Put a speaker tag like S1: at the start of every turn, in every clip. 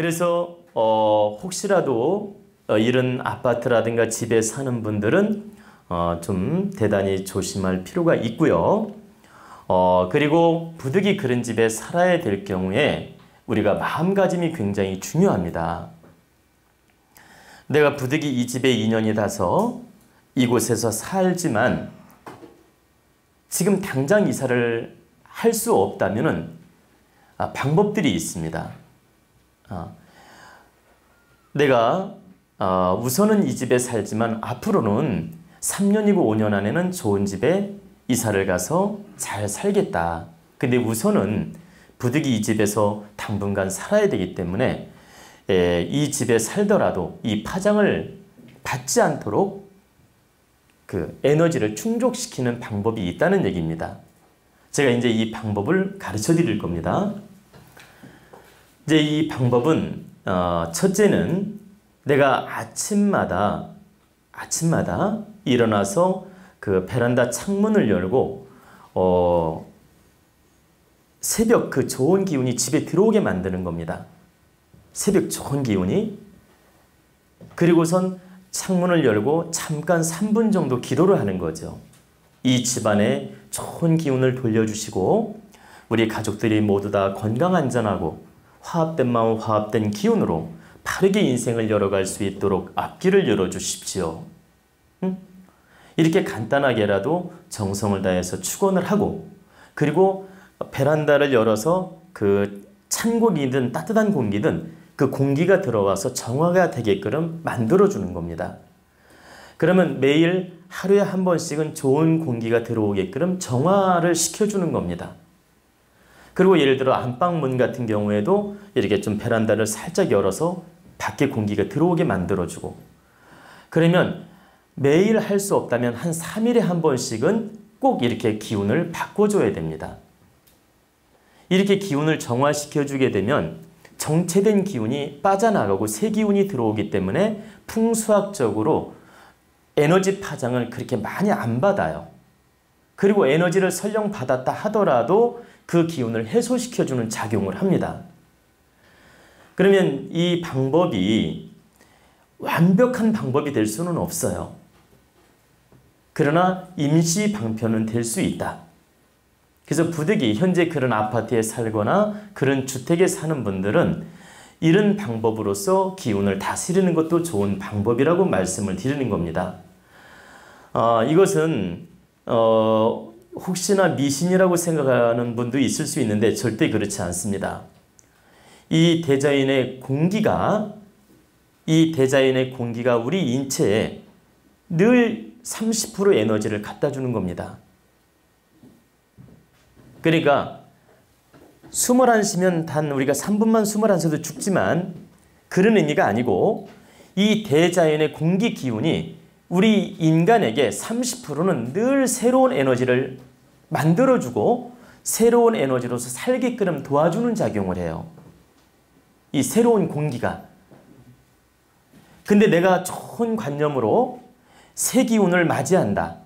S1: 그래서 어, 혹시라도 어, 이런 아파트라든가 집에 사는 분들은 어, 좀 대단히 조심할 필요가 있고요. 어, 그리고 부득이 그런 집에 살아야 될 경우에 우리가 마음가짐이 굉장히 중요합니다. 내가 부득이 이 집에 인연이 닿아서 이곳에서 살지만 지금 당장 이사를 할 수 없다면 아, 방법들이 있습니다. 아, 내가 아, 우선은 이 집에 살지만 앞으로는 3년이고 5년 안에는 좋은 집에 이사를 가서 잘 살겠다. 근데 우선은 부득이 이 집에서 당분간 살아야 되기 때문에 에, 이 집에 살더라도 이 파장을 받지 않도록 그 에너지를 충족시키는 방법이 있다는 얘기입니다. 제가 이제 이 방법을 가르쳐 드릴 겁니다. 이제 이 방법은 어, 첫째는 내가 아침마다 아침마다 일어나서 그 베란다 창문을 열고 어, 새벽 그 좋은 기운이 집에 들어오게 만드는 겁니다. 새벽 좋은 기운이 그리고선 창문을 열고 잠깐 3분 정도 기도를 하는 거죠. 이 집안에 좋은 기운을 돌려주시고 우리 가족들이 모두 다 건강 안전하고 화합된 마음 화합된 기운으로 바르게 인생을 열어갈 수 있도록 앞길을 열어주십시오. 응? 이렇게 간단하게라도 정성을 다해서 축원을 하고 그리고 베란다를 열어서 그 찬 공기든 따뜻한 공기든 그 공기가 들어와서 정화가 되게끔 만들어주는 겁니다. 그러면 매일 하루에 한 번씩은 좋은 공기가 들어오게끔 정화를 시켜주는 겁니다. 그리고 예를 들어 안방문 같은 경우에도 이렇게 좀 베란다를 살짝 열어서 밖에 공기가 들어오게 만들어주고 그러면 매일 할 수 없다면 한 3일에 한 번씩은 꼭 이렇게 기운을 바꿔줘야 됩니다. 이렇게 기운을 정화시켜 주게 되면 정체된 기운이 빠져나가고 새 기운이 들어오기 때문에 풍수학적으로 에너지 파장을 그렇게 많이 안 받아요. 그리고 에너지를 설령 받았다 하더라도 그 기운을 해소시켜주는 작용을 합니다. 그러면 이 방법이 완벽한 방법이 될 수는 없어요. 그러나 임시 방편은 될 수 있다. 그래서 부득이 현재 그런 아파트에 살거나 그런 주택에 사는 분들은 이런 방법으로서 기운을 다스리는 것도 좋은 방법이라고 말씀을 드리는 겁니다. 어, 이것은 어, 혹시나 미신이라고 생각하는 분도 있을 수 있는데 절대 그렇지 않습니다. 이 대자연의 공기가 이 대자연의 공기가 우리 인체에 늘 30% 에너지를 갖다 주는 겁니다. 그러니까 숨을 안 쉬면 단 우리가 3분만 숨을 안 쉬어도 죽지만 그런 의미가 아니고 이 대자연의 공기 기운이 우리 인간에게 30%는 늘 새로운 에너지를 만들어주고 새로운 에너지로서 살게끔 도와주는 작용을 해요. 이 새로운 공기가. 근데 내가 좋은 관념으로 새 기운을 맞이한다.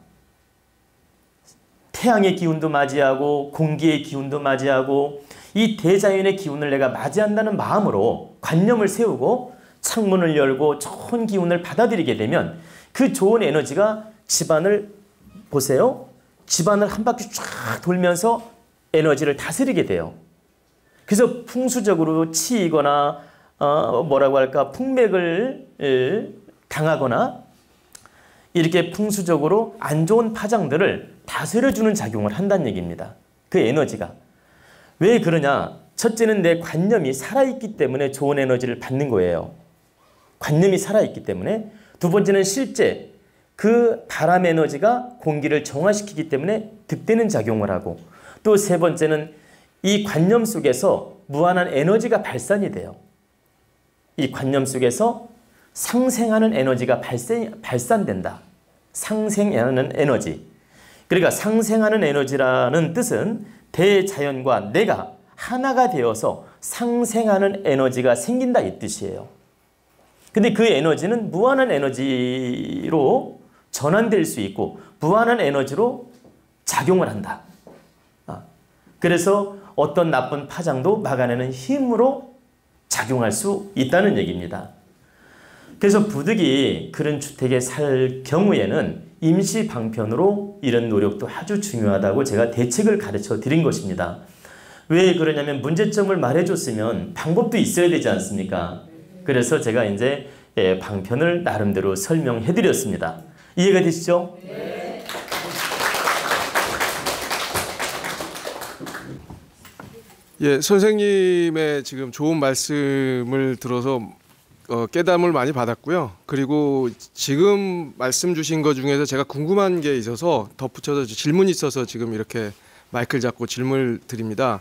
S1: 태양의 기운도 맞이하고 공기의 기운도 맞이하고 이 대자연의 기운을 내가 맞이한다는 마음으로 관념을 세우고 창문을 열고 좋은 기운을 받아들이게 되면 그 좋은 에너지가 집안을 보세요. 집안을 한 바퀴 쫙 돌면서 에너지를 다스리게 돼요. 그래서 풍수적으로 치이거나 어, 뭐라고 할까 풍맥을 당하거나 이렇게 풍수적으로 안 좋은 파장들을 다스려주는 작용을 한다는 얘기입니다. 그 에너지가. 왜 그러냐? 첫째는 내 관념이 살아있기 때문에 좋은 에너지를 받는 거예요. 관념이 살아있기 때문에. 두 번째는 실제 그 바람 에너지가 공기를 정화시키기 때문에 득되는 작용을 하고 또 세 번째는 이 관념 속에서 무한한 에너지가 발산이 돼요. 이 관념 속에서 상생하는 에너지가 발생, 발산된다. 상생하는 에너지. 그러니까 상생하는 에너지라는 뜻은 대자연과 내가 하나가 되어서 상생하는 에너지가 생긴다 이 뜻이에요. 근데 그 에너지는 무한한 에너지로 전환될 수 있고 무한한 에너지로 작용을 한다. 아, 그래서 어떤 나쁜 파장도 막아내는 힘으로 작용할 수 있다는 얘기입니다. 그래서 부득이 그런 주택에 살 경우에는 임시 방편으로 이런 노력도 아주 중요하다고 제가 대책을 가르쳐 드린 것입니다. 왜 그러냐면 문제점을 말해줬으면 방법도 있어야 되지 않습니까? 그래서 제가 이제 예, 방편을 나름대로 설명해 드렸습니다. 이해가 되시죠? 네.
S2: 예, 선생님의 지금 좋은 말씀을 들어서 어, 깨달음을 많이 받았고요. 그리고 지금 말씀 주신 것 중에서 제가 궁금한 게 있어서 덧붙여서 질문이 있어서 지금 이렇게 마이크를 잡고 질문을 드립니다.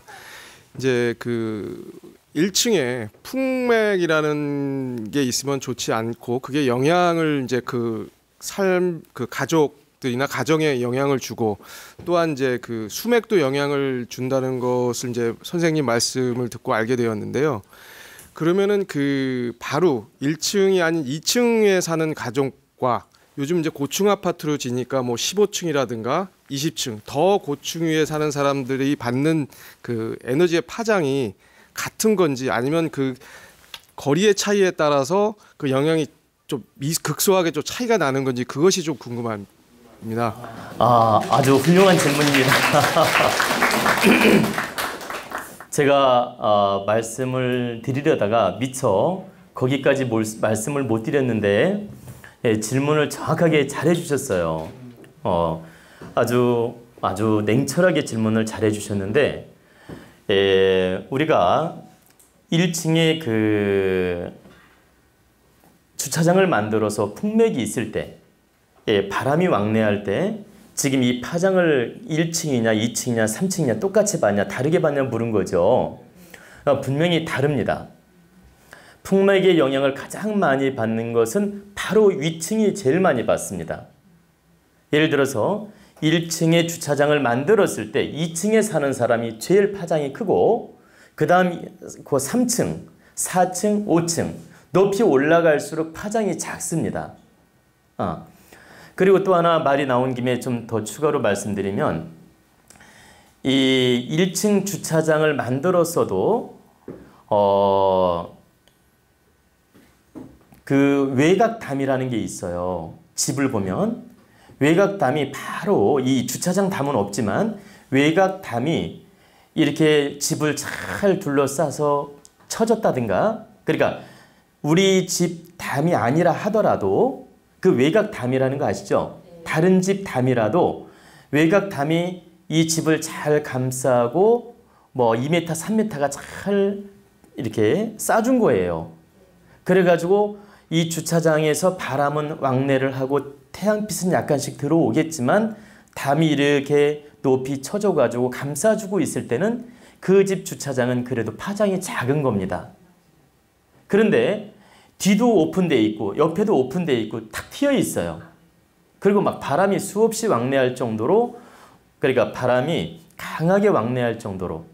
S2: 이제 그 1층에 풍맥이라는 게 있으면 좋지 않고 그게 영향을 이제 그 삶, 그 가족들이나 가정에 영향을 주고 또한 이제 그 수맥도 영향을 준다는 것을 이제 선생님 말씀을 듣고 알게 되었는데요. 그러면은 그 바로 1층이 아닌 2층에 사는 가족과 요즘 이제 고층 아파트로 지니까 뭐 15층이라든가 20층 더 고층 위에 사는 사람들이 받는 그 에너지의 파장이 같은 건지 아니면 그 거리의 차이에 따라서 그 영향이 좀 극소하게 좀 차이가 나는 건지 그것이 좀 궁금합니다.
S1: 아, 아주 훌륭한 질문입니다. 제가 어, 말씀을 드리려다가 미처 거기까지 몰, 말씀을 못 드렸는데 예, 질문을 정확하게 잘 해주셨어요. 어, 아주 아주 냉철하게 질문을 잘 해주셨는데 예, 우리가 1층에 그 주차장을 만들어서 풍맥이 있을 때 예, 바람이 왕래할 때 지금 이 파장을 1층이냐 2층이냐 3층이냐 똑같이 받냐 다르게 받냐 물은 거죠. 어, 분명히 다릅니다. 풍맥의 영향을 가장 많이 받는 것은 바로 위층이 제일 많이 받습니다. 예를 들어서 1층에 주차장을 만들었을 때 2층에 사는 사람이 제일 파장이 크고 그 다음 그 3층, 4층, 5층 높이 올라갈수록 파장이 작습니다. 어. 그리고 또 하나 말이 나온 김에 좀 더 추가로 말씀드리면 이 1층 주차장을 만들었어도 어, 그 외곽담이라는 게 있어요. 집을 보면 외곽담이 바로 이 주차장 담은 없지만 외곽담이 이렇게 집을 잘 둘러싸서 쳐졌다든가 그러니까 우리 집 담이 아니라 하더라도 그 외곽 담이라는 거 아시죠? 다른 집 담이라도 외곽 담이 이 집을 잘 감싸고 뭐 2m, 3m가 잘 이렇게 싸준 거예요. 그래가지고 이 주차장에서 바람은 왕래를 하고 태양빛은 약간씩 들어오겠지만 담이 이렇게 높이 쳐줘가지고 감싸주고 있을 때는 그 집 주차장은 그래도 파장이 작은 겁니다. 그런데 뒤도 오픈되어 있고 옆에도 오픈되어 있고 탁 트여 있어요. 그리고 막 바람이 수없이 왕래할 정도로 그러니까 바람이 강하게 왕래할 정도로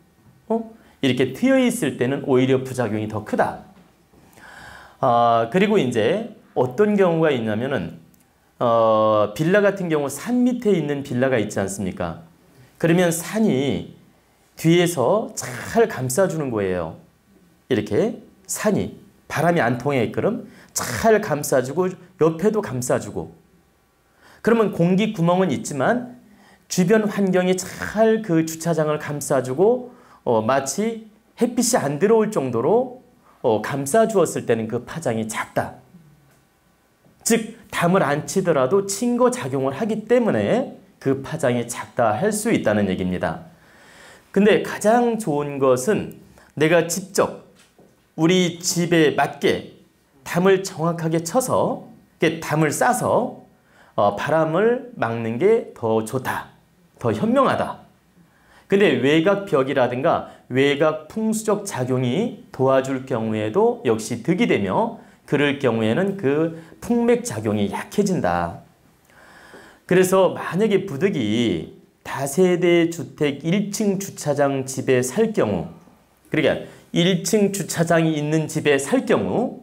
S1: 어? 이렇게 트여 있을 때는 오히려 부작용이 더 크다. 아, 그리고 이제 어떤 경우가 있냐면은 어, 빌라 같은 경우 산 밑에 있는 빌라가 있지 않습니까? 그러면 산이 뒤에서 잘 감싸주는 거예요. 이렇게 산이. 바람이 안 통해있거든 잘 감싸주고 옆에도 감싸주고 그러면 공기 구멍은 있지만 주변 환경이 잘 그 주차장을 감싸주고 어, 마치 햇빛이 안 들어올 정도로 어, 감싸주었을 때는 그 파장이 작다. 즉 담을 안 치더라도 친거 작용을 하기 때문에 그 파장이 작다 할 수 있다는 얘기입니다. 근데 가장 좋은 것은 내가 직접 우리 집에 맞게 담을 정확하게 쳐서 담을 싸서 어, 바람을 막는 게 더 좋다. 더 현명하다. 근데 외곽 벽이라든가 외곽 풍수적 작용이 도와줄 경우에도 역시 득이 되며 그럴 경우에는 그 풍맥 작용이 약해진다. 그래서 만약에 부득이 다세대 주택 1층 주차장 집에 살 경우 그러니까 1층 주차장이 있는 집에 살 경우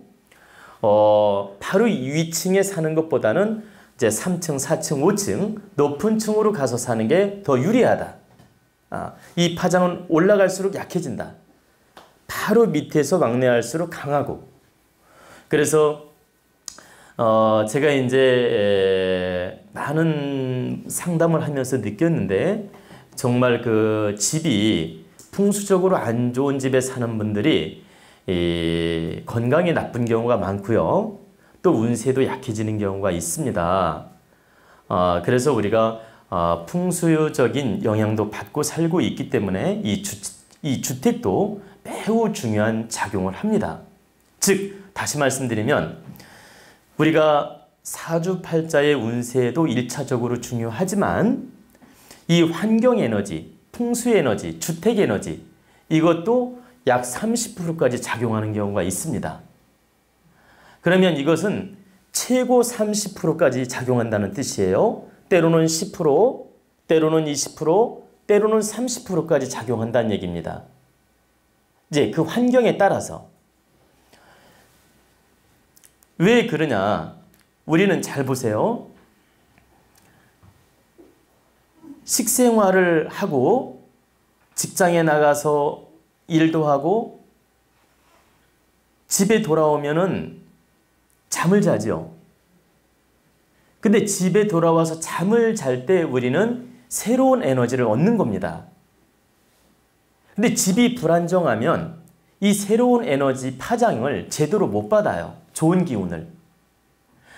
S1: 어, 바로 위층에 사는 것보다는 이제 3층, 4층, 5층 높은 층으로 가서 사는 게 더 유리하다. 아, 이 파장은 올라갈수록 약해진다. 바로 밑에서 막내할수록 강하고 그래서 어 제가 이제 많은 상담을 하면서 느꼈는데 정말 그 집이 풍수적으로 안 좋은 집에 사는 분들이 이 건강이 나쁜 경우가 많고요. 또 운세도 약해지는 경우가 있습니다. 어, 그래서 우리가 어, 풍수적인 영향도 받고 살고 있기 때문에 이, 주, 이 주택도 매우 중요한 작용을 합니다. 즉 다시 말씀드리면 우리가 사주팔자의 운세도 일차적으로 중요하지만 이 환경 에너지, 풍수 에너지, 주택 에너지 이것도 약 30%까지 작용하는 경우가 있습니다. 그러면 이것은 최고 30%까지 작용한다는 뜻이에요. 때로는 10%, 때로는 20%, 때로는 30%까지 작용한다는 얘기입니다. 이제 그 환경에 따라서 왜 그러냐? 우리는 잘 보세요. 식생활을 하고 직장에 나가서 일도 하고 집에 돌아오면은 잠을 자죠. 근데 집에 돌아와서 잠을 잘 때 우리는 새로운 에너지를 얻는 겁니다. 근데 집이 불안정하면 이 새로운 에너지 파장을 제대로 못 받아요. 좋은 기운을.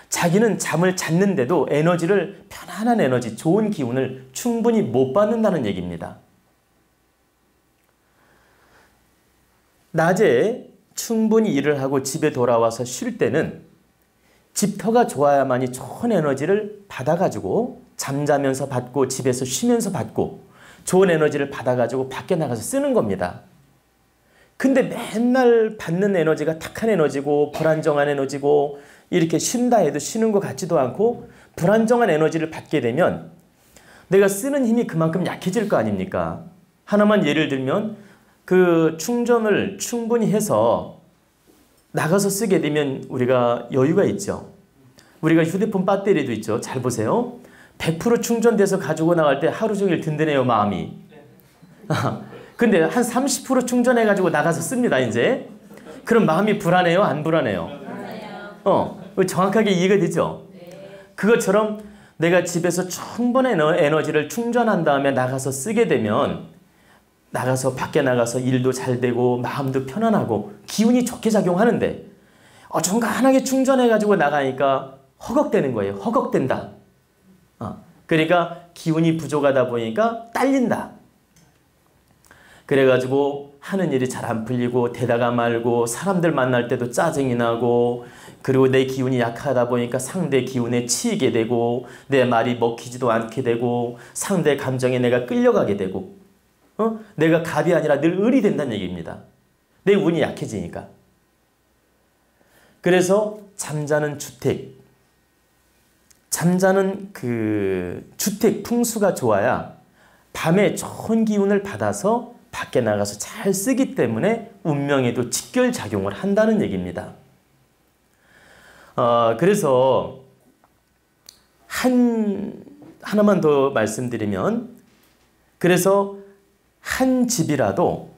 S1: 자기는 잠을 잤는데도 에너지를 편안한 에너지, 좋은 기운을 충분히 못 받는다는 얘기입니다. 낮에 충분히 일을 하고 집에 돌아와서 쉴 때는 집터가 좋아야만이 좋은 에너지를 받아가지고 잠자면서 받고 집에서 쉬면서 받고 좋은 에너지를 받아가지고 밖에 나가서 쓰는 겁니다. 근데 맨날 받는 에너지가 탁한 에너지고 불안정한 에너지고 이렇게 쉰다 해도 쉬는 것 같지도 않고 불안정한 에너지를 받게 되면 내가 쓰는 힘이 그만큼 약해질 거 아닙니까? 하나만 예를 들면 그 충전을 충분히 해서 나가서 쓰게 되면 우리가 여유가 있죠. 우리가 휴대폰 배터리도 있죠. 잘 보세요. 100% 충전돼서 가지고 나갈 때 하루 종일 든든해요, 마음이. 근데 한 30% 충전해 가지고 나가서 씁니다, 이제. 그럼 마음이 불안해요, 안 불안해요? 어, 정확하게 이해가 되죠? 그것처럼 내가 집에서 충분한 에너지를 충전한 다음에 나가서 쓰게 되면 나가서 밖에 나가서 일도 잘 되고 마음도 편안하고 기운이 좋게 작용하는데 어중간하게 충전해가지고 나가니까 허걱대는 거예요. 허걱된다. 어, 그러니까 기운이 부족하다 보니까 딸린다. 그래가지고 하는 일이 잘 안 풀리고 되다가 말고 사람들 만날 때도 짜증이 나고 그리고 내 기운이 약하다 보니까 상대 기운에 치이게 되고 내 말이 먹히지도 않게 되고 상대 감정에 내가 끌려가게 되고 어? 내가 갑이 아니라 늘 을이 된다는 얘기입니다. 내 운이 약해지니까. 그래서 잠자는 주택, 잠자는 그 주택 풍수가 좋아야 밤에 좋은 기운을 받아서 밖에 나가서 잘 쓰기 때문에 운명에도 직결작용을 한다는 얘기입니다. 어, 그래서 한 하나만 더 말씀드리면 그래서 한 집이라도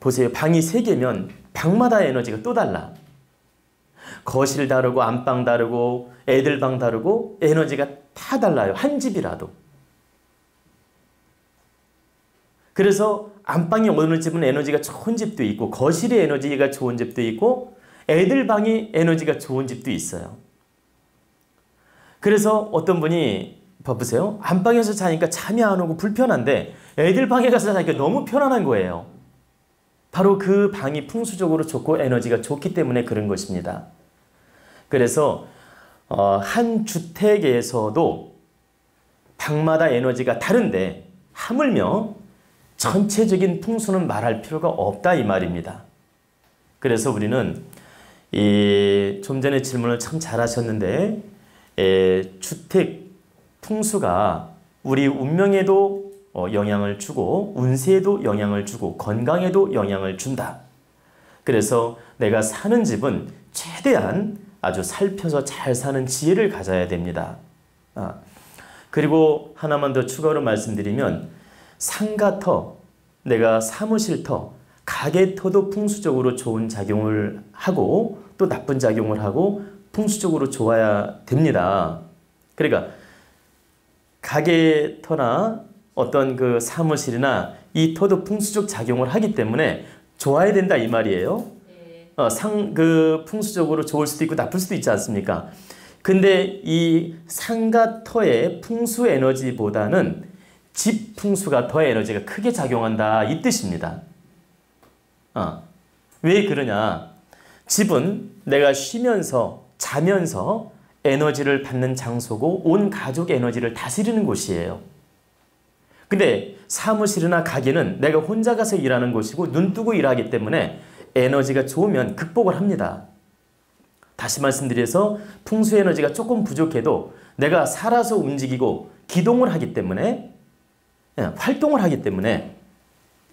S1: 보세요. 방이 세 개면 방마다 에너지가 또 달라. 거실 다르고 안방 다르고 애들 방 다르고 에너지가 다 달라요. 한 집이라도. 그래서 안방이 어느 집은 에너지가 좋은 집도 있고 거실에 에너지가 좋은 집도 있고 애들 방이 에너지가 좋은 집도 있어요. 그래서 어떤 분이 봐보세요. 안방에서 자니까 잠이 안 오고 불편한데 애들 방에 가서 자니까 너무 편안한 거예요. 바로 그 방이 풍수적으로 좋고 에너지가 좋기 때문에 그런 것입니다. 그래서 어, 한 주택에서도 방마다 에너지가 다른데 하물며 전체적인 풍수는 말할 필요가 없다 이 말입니다. 그래서 우리는 이 좀 전에 질문을 참 잘하셨는데 에, 주택 풍수가 우리 운명에도 어, 영향을 주고 운세에도 영향을 주고 건강에도 영향을 준다. 그래서 내가 사는 집은 최대한 아주 살펴서 잘 사는 지혜를 가져야 됩니다. 아, 그리고 하나만 더 추가로 말씀드리면 상가터, 내가 사무실터, 가계터도 풍수적으로 좋은 작용을 하고 또 나쁜 작용을 하고 풍수적으로 좋아야 됩니다. 그러니까 가계터나 어떤 그 사무실이나 이 터도 풍수적 작용을 하기 때문에 좋아야 된다 이 말이에요. 어, 상, 그 풍수적으로 좋을 수도 있고 나쁠 수도 있지 않습니까? 근데 이 상가 터의 풍수 에너지보다는 집 풍수가 더 에너지가 크게 작용한다 이 뜻입니다. 어, 왜 그러냐? 집은 내가 쉬면서 자면서 에너지를 받는 장소고 온 가족의 에너지를 다스리는 곳이에요. 근데 사무실이나 가게는 내가 혼자 가서 일하는 곳이고 눈 뜨고 일하기 때문에 에너지가 좋으면 극복을 합니다. 다시 말씀드려서 풍수 에너지가 조금 부족해도 내가 살아서 움직이고 기동을 하기 때문에 예, 활동을 하기 때문에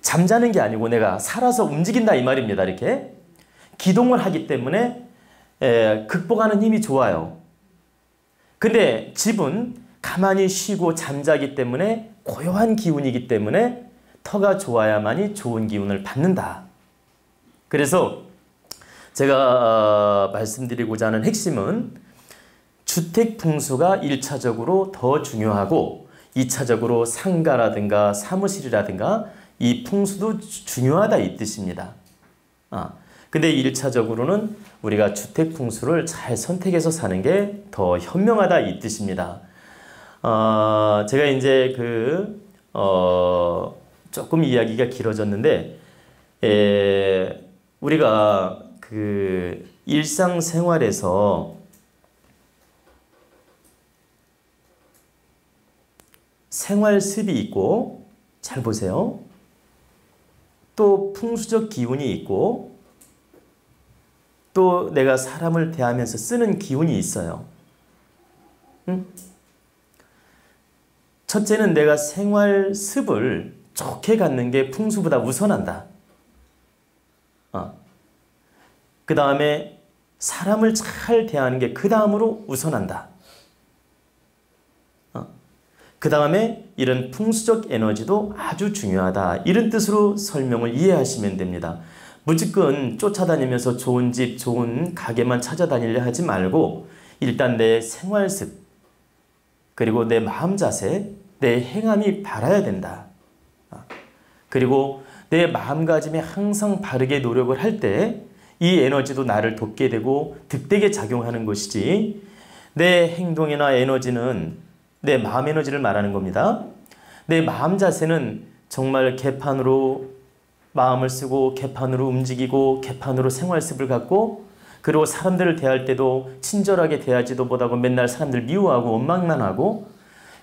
S1: 잠자는 게 아니고 내가 살아서 움직인다 이 말입니다. 이렇게 기동을 하기 때문에 에, 극복하는 힘이 좋아요. 근데 집은 가만히 쉬고 잠자기 때문에 고요한 기운이기 때문에 터가 좋아야만이 좋은 기운을 받는다. 그래서 제가 어, 말씀드리고자 하는 핵심은 주택 풍수가 1차적으로 더 중요하고 2차적으로 상가라든가 사무실이라든가 이 풍수도 중요하다 이 뜻입니다. 아, 근데 1차적으로는 우리가 주택 풍수를 잘 선택해서 사는 게 더 현명하다 이 뜻입니다. 어, 제가 이제 그, 어, 조금 이야기가 길어졌는데, 에, 우리가 그 일상생활에서 생활습이 있고, 잘 보세요. 또 풍수적 기운이 있고, 또 내가 사람을 대하면서 쓰는 기운이 있어요. 응? 첫째는 내가 생활 습을 좋게 갖는 게 풍수보다 우선한다. 어. 그 다음에 사람을 잘 대하는 게 그 다음으로 우선한다. 어. 그 다음에 이런 풍수적 에너지도 아주 중요하다. 이런 뜻으로 설명을 이해하시면 됩니다. 무조건 쫓아다니면서 좋은 집, 좋은 가게만 찾아다니려 하지 말고 일단 내 생활습, 그리고 내 마음 자세, 내 행함이 바라야 된다. 아, 그리고 내 마음가짐이 항상 바르게 노력을 할 때 이 에너지도 나를 돕게 되고 득되게 작용하는 것이지 내 행동이나 에너지는 내 마음 에너지를 말하는 겁니다. 내 마음 자세는 정말 개판으로 마음을 쓰고 개판으로 움직이고 개판으로 생활습을 갖고 그리고 사람들을 대할 때도 친절하게 대하지도 못하고 맨날 사람들 미워하고 원망만 하고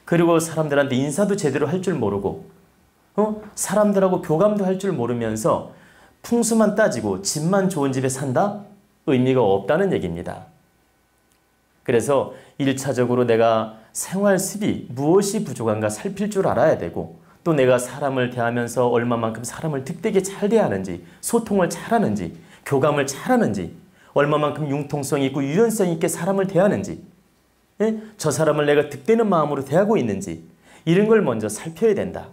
S1: 그리고 사람들한테 인사도 제대로 할 줄 모르고 어? 사람들하고 교감도 할 줄 모르면서 풍수만 따지고 집만 좋은 집에 산다? 의미가 없다는 얘기입니다. 그래서 1차적으로 내가 생활습이 무엇이 부족한가 살필 줄 알아야 되고 또 내가 사람을 대하면서 얼마만큼 사람을 득되게 잘 대하는지 소통을 잘하는지 교감을 잘하는지 얼마만큼 융통성 있고 유연성 있게 사람을 대하는지 예? 저 사람을 내가 득되는 마음으로 대하고 있는지 이런 걸 먼저 살펴야 된다.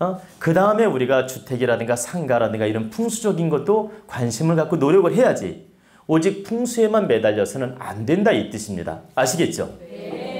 S1: 어? 그 다음에 우리가 주택이라든가 상가라든가 이런 풍수적인 것도 관심을 갖고 노력을 해야지 오직 풍수에만 매달려서는 안 된다 이 뜻입니다. 아시겠죠? 네.